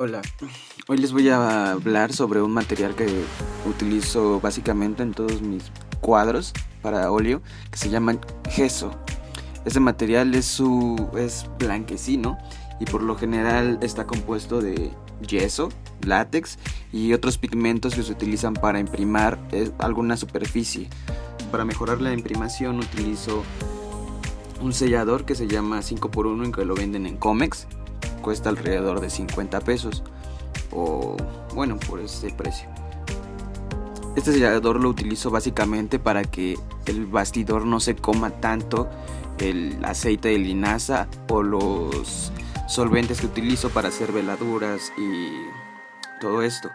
Hola, hoy les voy a hablar sobre un material que utilizo básicamente en todos mis cuadros para óleo que se llama gesso. Este material es, su, es blanquecino y por lo general está compuesto de yeso, látex y otros pigmentos que se utilizan para imprimar eh, alguna superficie. Para mejorar la imprimación utilizo un sellador que se llama 5x1 y que lo venden en Comex cuesta alrededor de 50 pesos o bueno por ese precio este sellador lo utilizo básicamente para que el bastidor no se coma tanto el aceite de linaza o los solventes que utilizo para hacer veladuras y todo esto.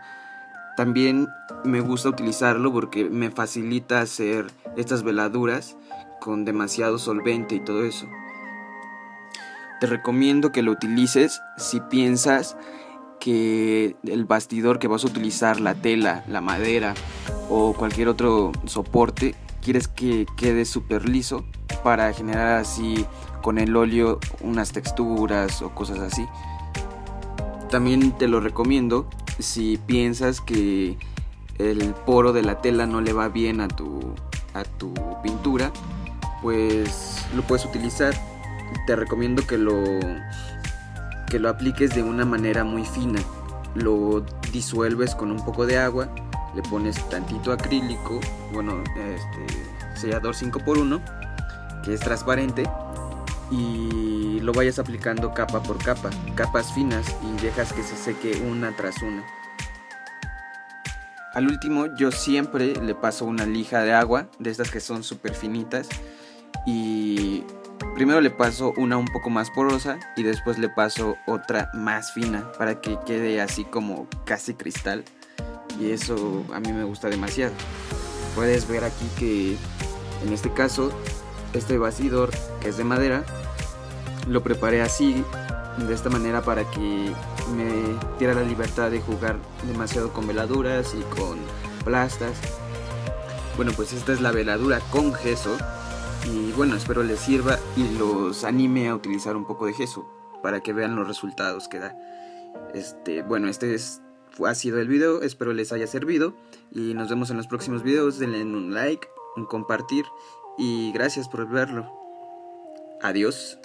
También me gusta utilizarlo porque me facilita hacer estas veladuras con demasiado solvente y todo eso. Te recomiendo que lo utilices si piensas que el bastidor que vas a utilizar, la tela, la madera o cualquier otro soporte, quieres que quede súper liso para generar así con el óleo unas texturas o cosas así. También te lo recomiendo si piensas que el poro de la tela no le va bien a tu, a tu pintura, pues lo puedes utilizar te recomiendo que lo que lo apliques de una manera muy fina. Lo disuelves con un poco de agua, le pones tantito acrílico, bueno, este sellador 5x1, que es transparente, y lo vayas aplicando capa por capa, capas finas, y dejas que se seque una tras una. Al último yo siempre le paso una lija de agua, de estas que son súper finitas, y Primero le paso una un poco más porosa y después le paso otra más fina para que quede así como casi cristal. Y eso a mí me gusta demasiado. Puedes ver aquí que en este caso este bastidor que es de madera lo preparé así de esta manera para que me diera la libertad de jugar demasiado con veladuras y con plastas. Bueno, pues esta es la veladura con gesso y bueno, espero les sirva y los anime a utilizar un poco de gesso para que vean los resultados que da. Este, bueno, este es, ha sido el video, espero les haya servido y nos vemos en los próximos videos. Denle un like, un compartir y gracias por verlo. Adiós.